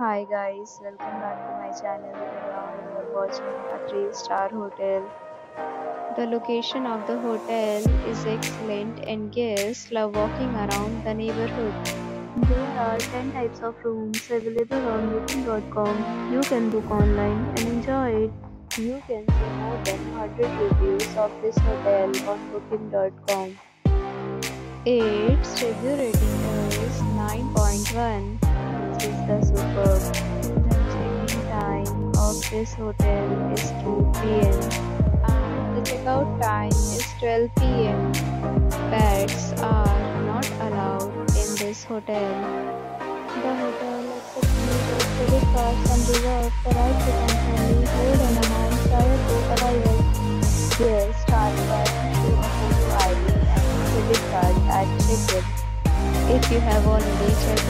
Hi guys, welcome back to my channel now you are watching a 3-star hotel. The location of the hotel is excellent and guests love walking around the neighborhood. There are 10 types of rooms available on booking.com. You can book online and enjoy it. You can see more than 100 reviews of this hotel on booking.com. Its review rating is 9.1 this hotel is 2 p.m. and uh, the checkout time is 12 p.m. Pets are not allowed in this hotel. The hotel accepts credit cards and reserves the right to temporarily hold an amount prior to arrival. Guests required to show a photo ID and credit card at check-in. If you have already checked